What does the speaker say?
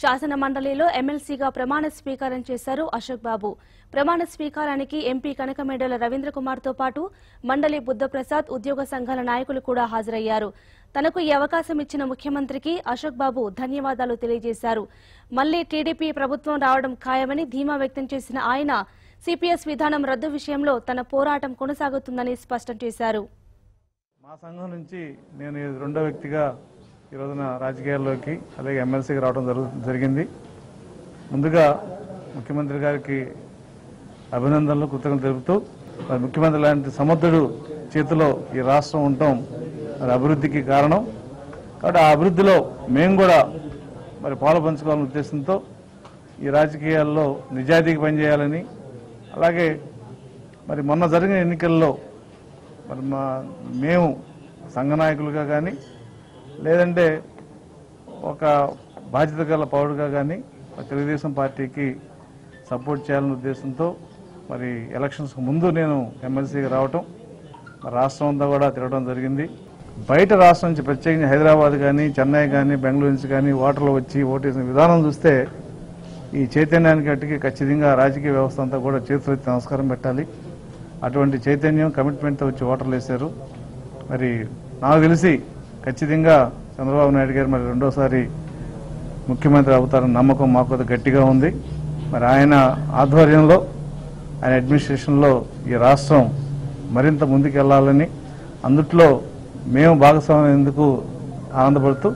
శాసన మండలిలో ఎమ్మెల్సీగా ప్రమాణ స్వీకారం చేశారు అశోక్ బాబు. ప్రమాణ స్వీకారానికి ఎంపీ కనకమేడల రవీంద్ర కుమార్తో పాటు మండలి బుద్ధప్రసాద్ ఉద్యోగ సంఘాల నాయకులు కూడా హాజరయ్యారు. తనకు ఈ అవకాశం ఇచ్చిన ముఖ్యమంత్రికి అశోక్ బాబు ధన్యవాదాలు తెలియజేశారు. మళ్ళీ టీడీపీ ప్రభుత్వం రావడం ఖాయమని ధీమా వ్యక్తం చేసిన ఆయన సిపిఎస్ విధానం రద్దు విషయంలో తన పోరాటం కొనసాగుతుందని స్పష్టం చేశారు. మా సంఘం నుంచి నేను రెండో వ్యక్తిగా ఈ రోజున రాజకీయాల్లోకి అలాగే ఎమ్మెల్సీకి రావడం జరుగు జరిగింది. ముందుగా ముఖ్యమంత్రి గారికి అభినందనలు కృతజ్ఞతలు తెలుపుతూ మరి ముఖ్యమంత్రి లాంటి సమర్థుడు చేతిలో ఈ రాష్ట్రం ఉండటం మరి అభివృద్ధికి కారణం. కాబట్టి ఆ అభివృద్ధిలో మేము కూడా మరి పాలు పంచుకోవాలనే ఉద్దేశంతో ఈ రాజకీయాల్లో నిజాయితీకి పనిచేయాలని అలాగే మరి మొన్న జరిగిన ఎన్నికల్లో మరి మా మేము సంఘ నాయకులుగా కానీ లేదంటే ఒక బాధ్యత గల పౌరుడుగా కానీ తెలుగుదేశం పార్టీకి సపోర్ట్ చేయాలనే ఉద్దేశంతో మరి ఎలక్షన్స్కి ముందు నేను ఎమ్మెల్సీగా రావటం రాష్ట్రం అంతా కూడా తిరగడం జరిగింది. బయట రాష్ట్రం నుంచి ప్రత్యేకించి హైదరాబాద్ కానీ చెన్నై కానీ బెంగళూరు నుంచి కానీ ఓటర్లు వచ్చి ఓటేసిన విధానం చూస్తే ఈ చైతన్యానికి అట్టుకి ఖచ్చితంగా రాజకీయ వ్యవస్థ అంతా కూడా చేతులు నమస్కారం పెట్టాలి. అటువంటి చైతన్యం కమిట్మెంట్తో వచ్చి ఓటర్లు వేశారు. మరి నాకు తెలిసి ఖచ్చితంగా చంద్రబాబు నాయుడు గారు మరి రెండోసారి ముఖ్యమంత్రి అవుతారన్న నమ్మకం మాకు గట్టిగా ఉంది. మరి ఆయన ఆధ్వర్యంలో ఆయన అడ్మినిస్ట్రేషన్లో ఈ రాష్ట్రం మరింత ముందుకెళ్ళాలని అందుట్లో మేము భాగస్వామ్యం ఎందుకు ఆనందపడుతూ